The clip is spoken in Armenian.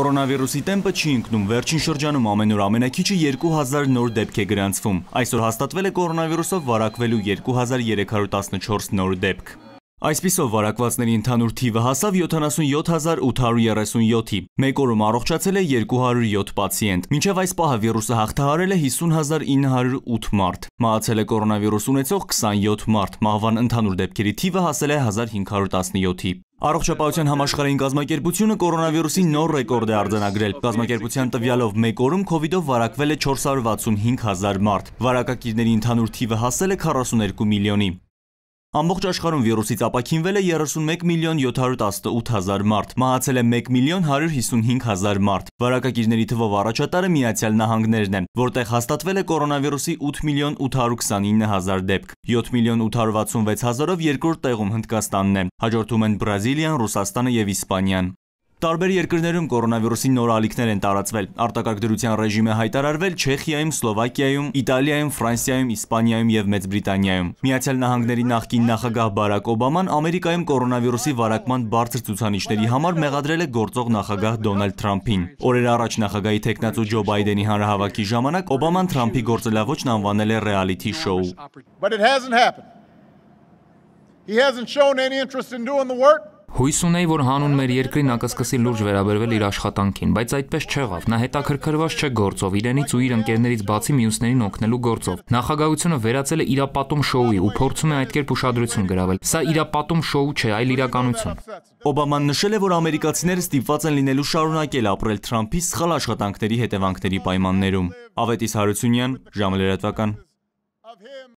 Կորոնավիրուսի տեմպը չի ընկնում, վերջին շրջանում ամենուր ամենակիչը 2000 նոր դեպք է գրանցվում։ Այսօր հաստատվել է կորոնավիրուսով վարակվելու 2314 նոր դեպք։ Այսպիսով վարակվածների ընդհանուր թիվը հասավ 77837-ի։ Մեկ օրում առողջացել է 207 պացիենտ։ Մինչև այս պահը վիրուսը հաղթահարել է 50908 մարդ։ Մահացել է կորոնավիրուս ունեցող 27 մարդ։ Մահվան ընդհանուր դեպքերի թիվը հասել է 1517-ի։ Առողջապահության համաշխարհային կազմակերպությունը կորոնավիրուսի նոր ռեկորդ է արձանագրել։ Կազմակերպության տվյալով մեկ օրում իդով վարակվել է 465000 մարդ։ Վարակակիրների ընդհանուր թիվը հասել է 42 միլիոնի։ Ամբողջ աշխարհում վիրուսից ապաքինվել է 31 միլիոն 718 հազար մարդ, մահացել է 1 միլիոն 155 հազար մարդ։ Վարակագիրների թվով առաջատարը Միացյալ Նահանգներն են, որտեղ հաստատվել է կորոնավիրուսի 8 միլիոն 829 հազար դեպք։ 7 միլիոն 866 հազարով երկրորդ տեղում Հնդկաստանն է, հաջորդում են Բրազիլիան, Ռուսաստանը եւ Իսպանիան։ Տարբեր երկրներում կորոնավիրուսի նոր ալիքներ են տարածվել։ Արտակարգ դրության ռեժիմ է հայտարարվել Չեխիայում, Սլովակիայում, Իտալիայում, Ֆրանսիայում, Իսպանիայում եւ Մեծ Բրիտանիայում։ Միացյալ Նահանգների նախկին նախագահ Բարակ Օբաման Ամերիկայում կորոնավիրուսի վարակման բարձր ցուցանիշների համար մեղադրել է գործող նախագահ Դոնալդ Թրամփին։ Օրեր առաջ նախագահի տեխնացու Ջո Բայդենի հանրահավաքի ժամանակ Օբաման Թրամփի գործելավոճն անվանել է ռեալիթի շոու։ But it hasn't happened. He hasn't shown any interest in doing the work. Հույս ունեի, որ հանուն մեր երկրի նա կսկսի լուրջ վերաբերվել իր աշխատանքին, բայց այդպես չեղավ։ Նա հետաքրքրված չէ գործով, իրենից ու իր ընկերներից բացի մյուսներին օգնելու գործով։ Նախագահությունը վերածել է իրապատում շոուի ու փորձում է այդ կերպ ուշադրություն գրավել։ Սա իրապատում շոու չէ, այլ իրականություն։ Օբաման նշել է, որ ամերիկացիները ստիպված են լինելու շարունակել ապրել Թրամփի սխալ աշխատանքների հետևանքների պայմաններում։ Ավետիս Հարությունյան, ժամը լրատվական։